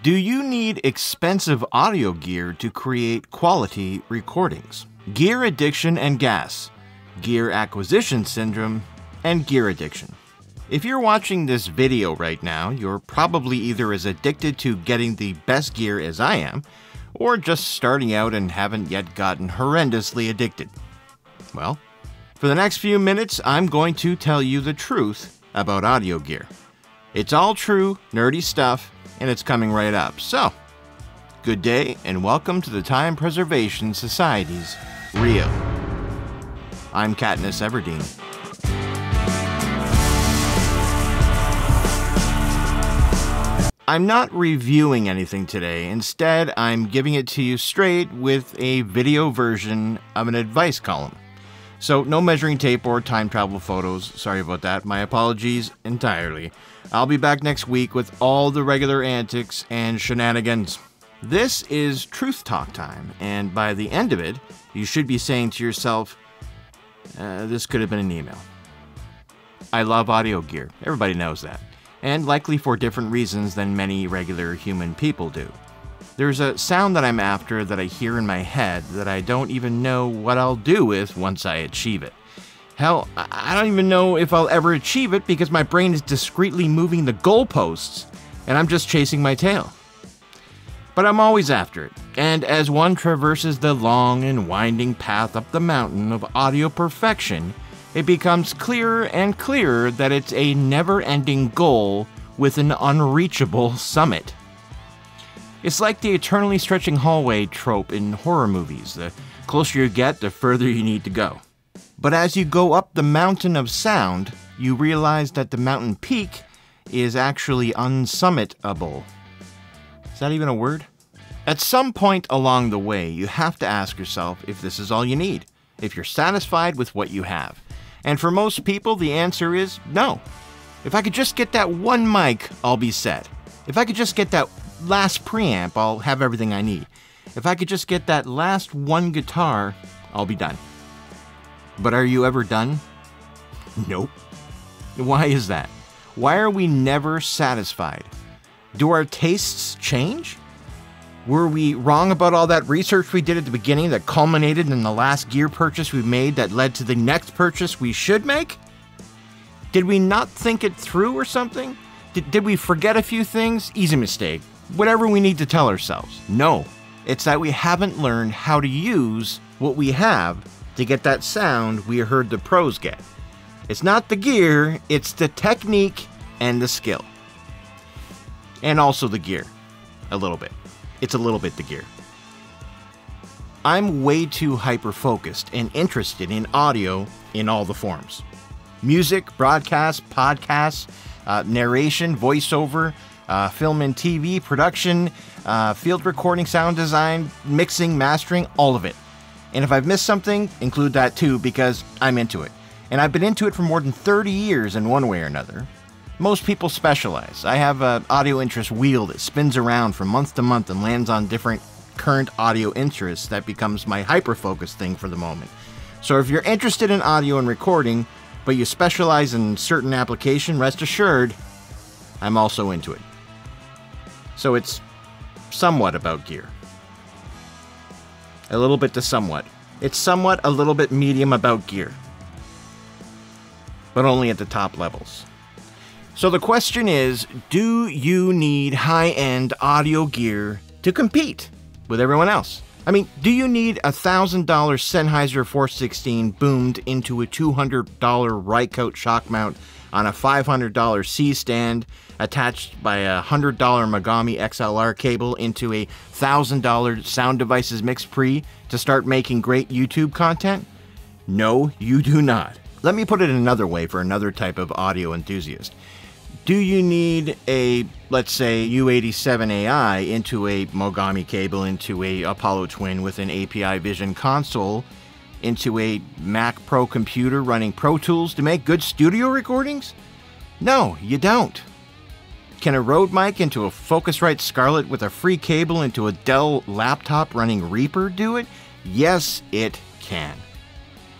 Do you need expensive audio gear to create quality recordings? Gear addiction and gas, gear acquisition syndrome, and gear addiction. If you're watching this video right now, you're probably either as addicted to getting the best gear as I am, or just starting out and haven't yet gotten horrendously addicted. Well, for the next few minutes, I'm going to tell you the truth about audio gear. It's all true, nerdy stuff, and it's coming right up. So, good day and welcome to the Time Preservation Society's REAL. I'm Katniss Everdeen. I'm not reviewing anything today. Instead, I'm giving it to you straight with a video version of an advice column. So, no measuring tape or time travel photos. Sorry about that. My apologies entirely. I'll be back next week with all the regular antics and shenanigans. This is Truth Talk time, and by the end of it, you should be saying to yourself, uh, this could have been an email. I love audio gear. Everybody knows that. And likely for different reasons than many regular human people do. There's a sound that I'm after that I hear in my head that I don't even know what I'll do with once I achieve it. Hell, I don't even know if I'll ever achieve it because my brain is discreetly moving the goalposts and I'm just chasing my tail. But I'm always after it, and as one traverses the long and winding path up the mountain of audio perfection, it becomes clearer and clearer that it's a never ending goal with an unreachable summit. It's like the eternally stretching hallway trope in horror movies. The closer you get, the further you need to go. But as you go up the mountain of sound, you realize that the mountain peak is actually unsummitable. Is that even a word? At some point along the way, you have to ask yourself if this is all you need, if you're satisfied with what you have. And for most people, the answer is no. If I could just get that one mic, I'll be set. If I could just get that last preamp, I'll have everything I need. If I could just get that last one guitar, I'll be done. But are you ever done? Nope. Why is that? Why are we never satisfied? Do our tastes change? Were we wrong about all that research we did at the beginning that culminated in the last gear purchase we made that led to the next purchase we should make? Did we not think it through or something? Did, did we forget a few things? Easy mistake. Whatever we need to tell ourselves. No. It's that we haven't learned how to use what we have to get that sound we heard the pros get. It's not the gear, it's the technique and the skill. And also the gear. A little bit. It's a little bit the gear. I'm way too hyper focused and interested in audio in all the forms music, broadcast, podcasts, uh, narration, voiceover, uh, film and TV, production, uh, field recording, sound design, mixing, mastering, all of it. And if I've missed something, include that too because I'm into it. And I've been into it for more than 30 years in one way or another. Most people specialize. I have an audio interest wheel that spins around from month to month and lands on different current audio interests that becomes my hyper focus thing for the moment. So if you're interested in audio and recording, but you specialize in certain application, rest assured, I'm also into it. So it's somewhat about gear a little bit to somewhat. It's somewhat a little bit medium about gear, but only at the top levels. So the question is do you need high end audio gear to compete with everyone else? I mean, do you need a $1,000 Sennheiser 416 boomed into a $200 Rycote shock mount on a $500 C stand attached by a $100 Mogami XLR cable into a $1,000 Sound Devices Mix Pre to start making great YouTube content? No, you do not. Let me put it another way for another type of audio enthusiast. Do you need a, let's say, U87AI into a Mogami cable into a Apollo Twin with an API Vision console into a Mac Pro computer running Pro Tools to make good studio recordings? No, you don't. Can a Rode mic into a Focusrite Scarlett with a free cable into a Dell laptop running Reaper do it? Yes, it can.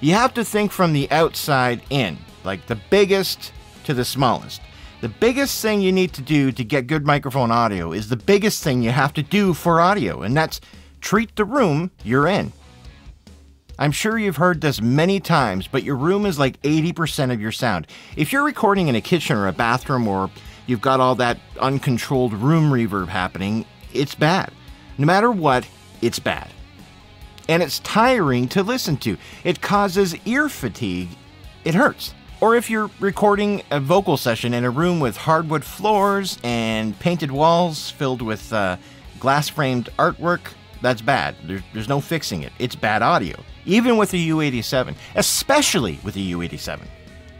You have to think from the outside in, like the biggest to the smallest. The biggest thing you need to do to get good microphone audio is the biggest thing you have to do for audio, and that's treat the room you're in. I'm sure you've heard this many times, but your room is like 80% of your sound. If you're recording in a kitchen or a bathroom or you've got all that uncontrolled room reverb happening, it's bad. No matter what, it's bad. And it's tiring to listen to. It causes ear fatigue. It hurts. Or if you're recording a vocal session in a room with hardwood floors and painted walls filled with uh, glass framed artwork, that's bad. There's, there's no fixing it. It's bad audio, even with a U87, especially with a U87.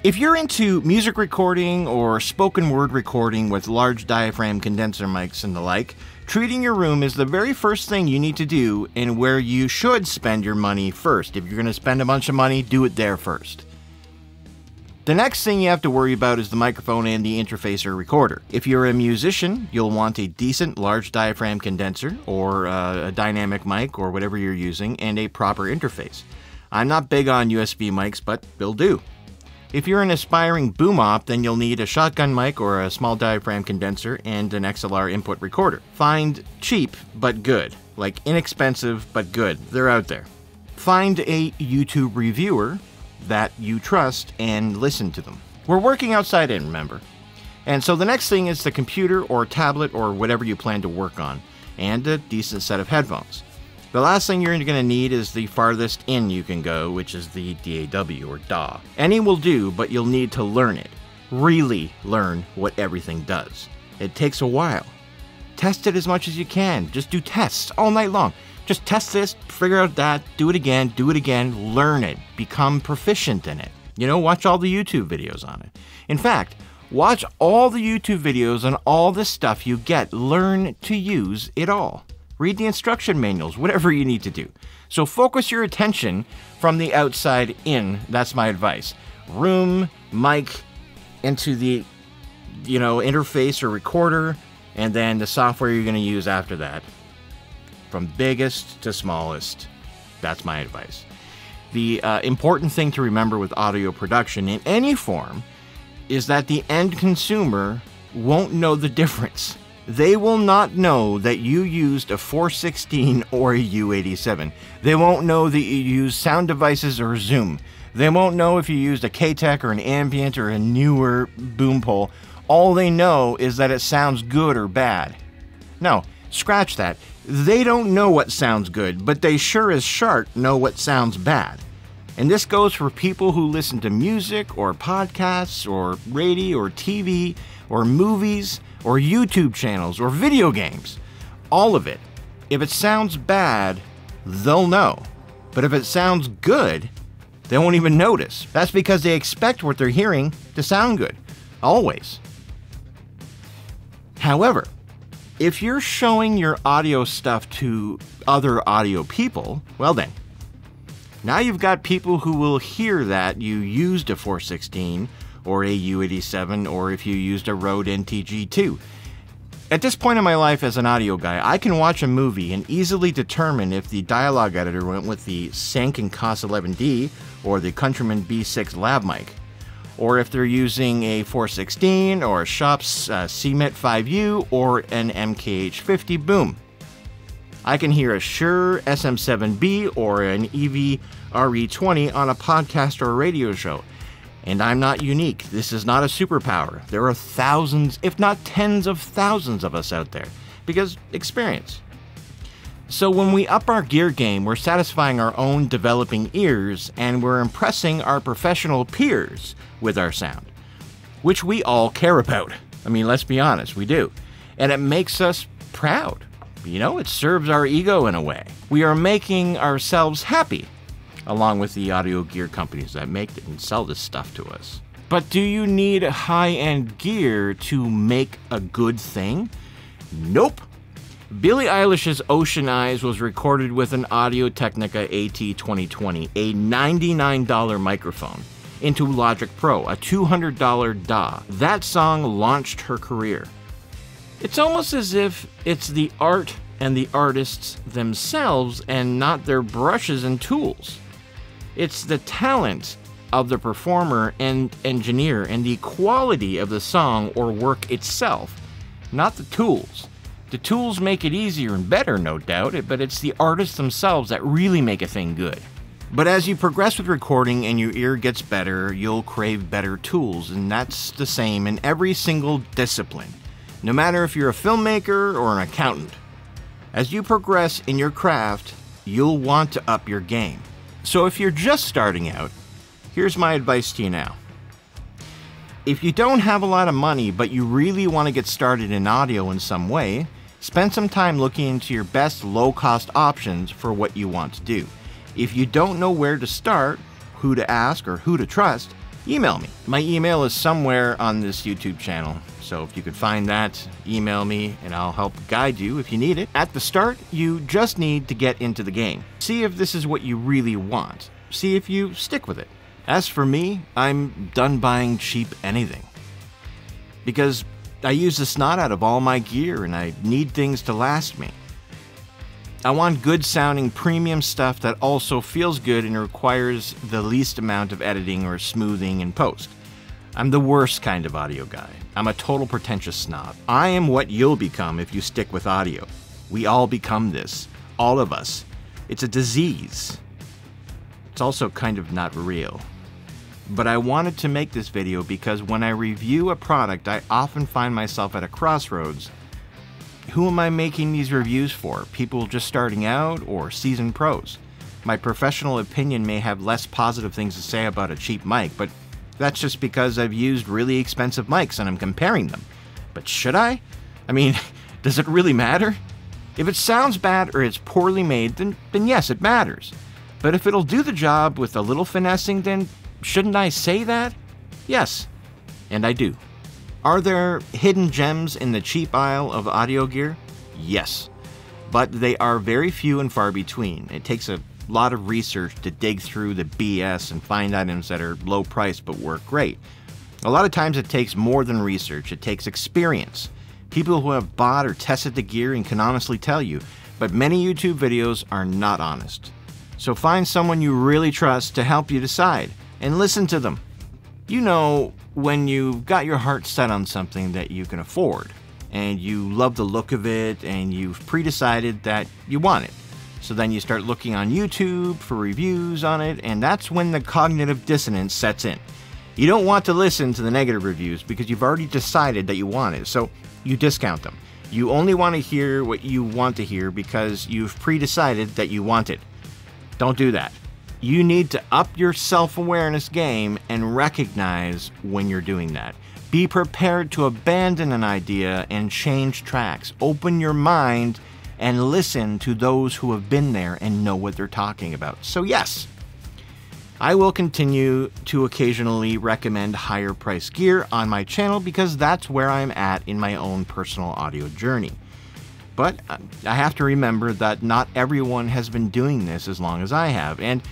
If you're into music recording or spoken word recording with large diaphragm condenser mics and the like, treating your room is the very first thing you need to do and where you should spend your money first. If you're going to spend a bunch of money, do it there first. The next thing you have to worry about is the microphone and the interface or recorder. If you're a musician, you'll want a decent large diaphragm condenser or uh, a dynamic mic or whatever you're using and a proper interface. I'm not big on USB mics, but they'll do. If you're an aspiring boom op, then you'll need a shotgun mic or a small diaphragm condenser and an XLR input recorder. Find cheap but good, like inexpensive but good. They're out there. Find a YouTube reviewer that you trust and listen to them. We're working outside in, remember. And so the next thing is the computer or tablet or whatever you plan to work on, and a decent set of headphones. The last thing you're going to need is the farthest in you can go, which is the DAW or DAW. Any will do, but you'll need to learn it. Really learn what everything does. It takes a while. Test it as much as you can. Just do tests all night long. Just test this, figure out that, do it again, do it again, learn it, become proficient in it. You know, watch all the YouTube videos on it. In fact, watch all the YouTube videos on all the stuff you get. Learn to use it all. Read the instruction manuals, whatever you need to do. So focus your attention from the outside in. That's my advice. Room, mic, into the you know, interface or recorder, and then the software you're going to use after that from biggest to smallest. That's my advice. The uh, important thing to remember with audio production in any form is that the end consumer won't know the difference. They will not know that you used a 416 or a U87. They won't know that you used sound devices or Zoom. They won't know if you used a K-Tek or an Ambient or a newer boom pole. All they know is that it sounds good or bad. No, scratch that. They don't know what sounds good, but they sure as shark know what sounds bad. And this goes for people who listen to music or podcasts or radio or TV or movies or YouTube channels or video games. All of it. If it sounds bad, they'll know. But if it sounds good, they won't even notice. That's because they expect what they're hearing to sound good. Always. However, if you're showing your audio stuff to other audio people, well then, now you've got people who will hear that you used a 416 or a U87 or if you used a Rode NTG2. At this point in my life as an audio guy, I can watch a movie and easily determine if the dialogue editor went with the Sanken COS 11D or the Countryman B6 lav mic or if they're using a 416 or a Schoeps uh, CMIT 5U or an MKH50 boom. I can hear a Shure SM7B or an EV RE20 on a podcast or a radio show. And I'm not unique. This is not a superpower. There are thousands, if not tens of thousands of us out there. Because experience. So when we up our gear game, we're satisfying our own developing ears and we're impressing our professional peers with our sound, which we all care about. I mean, let's be honest, we do. And it makes us proud. You know, it serves our ego in a way. We are making ourselves happy, along with the audio gear companies that make it and sell this stuff to us. But do you need high end gear to make a good thing? Nope. Billie Eilish's Ocean Eyes was recorded with an Audio Technica AT2020, a $99 microphone, into Logic Pro, a $200 DAW. That song launched her career. It's almost as if it's the art and the artists themselves and not their brushes and tools. It's the talent of the performer and engineer and the quality of the song or work itself, not the tools. The tools make it easier and better, no doubt, but it's the artists themselves that really make a thing good. But as you progress with recording and your ear gets better, you'll crave better tools, and that's the same in every single discipline, no matter if you're a filmmaker or an accountant. As you progress in your craft, you'll want to up your game. So if you're just starting out, here's my advice to you now. If you don't have a lot of money, but you really want to get started in audio in some way, spend some time looking into your best low cost options for what you want to do. If you don't know where to start, who to ask, or who to trust, email me. My email is somewhere on this YouTube channel. So if you can find that, email me and I'll help guide you if you need it. At the start, you just need to get into the game. See if this is what you really want. See if you stick with it. As for me, I'm done buying cheap anything. Because I use the snot out of all my gear and I need things to last me. I want good sounding premium stuff that also feels good and requires the least amount of editing or smoothing in post. I'm the worst kind of audio guy. I'm a total pretentious snob. I am what you'll become if you stick with audio. We all become this. All of us. It's a disease. It's also kind of not real. But I wanted to make this video because when I review a product, I often find myself at a crossroads who am I making these reviews for? People just starting out or seasoned pros? My professional opinion may have less positive things to say about a cheap mic, but that's just because I've used really expensive mics and I'm comparing them. But should I? I mean, does it really matter? If it sounds bad or it's poorly made, then, then yes, it matters. But if it'll do the job with a little finessing, then shouldn't I say that? Yes, and I do. Are there hidden gems in the cheap aisle of audio gear? Yes, but they are very few and far between. It takes a lot of research to dig through the BS and find items that are low price but work great. A lot of times it takes more than research, it takes experience. People who have bought or tested the gear and can honestly tell you, but many YouTube videos are not honest. So find someone you really trust to help you decide and listen to them. You know, when you've got your heart set on something that you can afford, and you love the look of it, and you've pre decided that you want it. So then you start looking on YouTube for reviews on it, and that's when the cognitive dissonance sets in. You don't want to listen to the negative reviews because you've already decided that you want it, so you discount them. You only want to hear what you want to hear because you've pre decided that you want it. Don't do that. You need to up your self awareness game and recognize when you're doing that. Be prepared to abandon an idea and change tracks. Open your mind and listen to those who have been there and know what they're talking about. So, yes, I will continue to occasionally recommend higher price gear on my channel because that's where I'm at in my own personal audio journey. But I have to remember that not everyone has been doing this as long as I have, and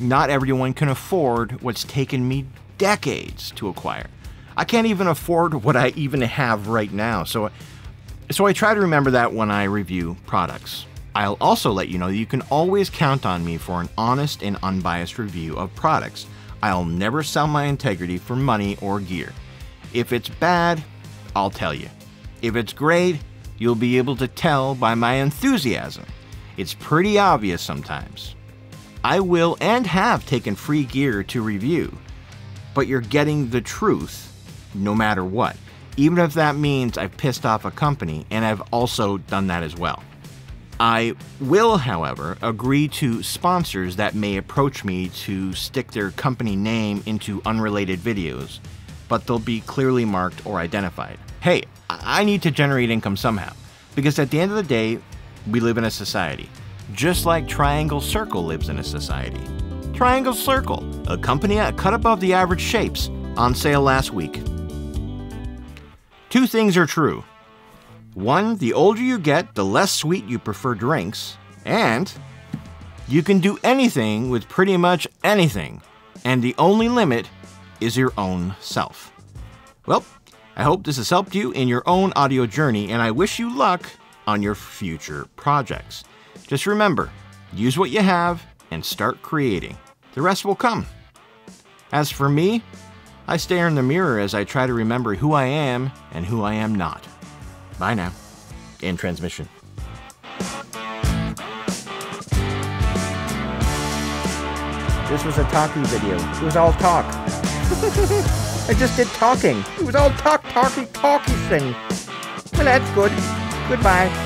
not everyone can afford what's taken me decades to acquire. I can't even afford what I even have right now. So so I try to remember that when I review products. I'll also let you know that you can always count on me for an honest and unbiased review of products. I'll never sell my integrity for money or gear. If it's bad, I'll tell you. If it's great, you'll be able to tell by my enthusiasm. It's pretty obvious sometimes. I will and have taken free gear to review, but you're getting the truth no matter what, even if that means I've pissed off a company, and I've also done that as well. I will, however, agree to sponsors that may approach me to stick their company name into unrelated videos, but they'll be clearly marked or identified. Hey, I need to generate income somehow, because at the end of the day, we live in a society just like Triangle Circle lives in a society. Triangle Circle, a company at cut above the average shapes, on sale last week. Two things are true. One, the older you get, the less sweet you prefer drinks, and you can do anything with pretty much anything, and the only limit is your own self. Well, I hope this has helped you in your own audio journey, and I wish you luck on your future projects. Just remember, use what you have and start creating. The rest will come. As for me, I stare in the mirror as I try to remember who I am and who I am not. Bye now. In transmission. This was a talking video. It was all talk. I just did talking. It was all talk, talky, talky thing. Well, that's good. Goodbye.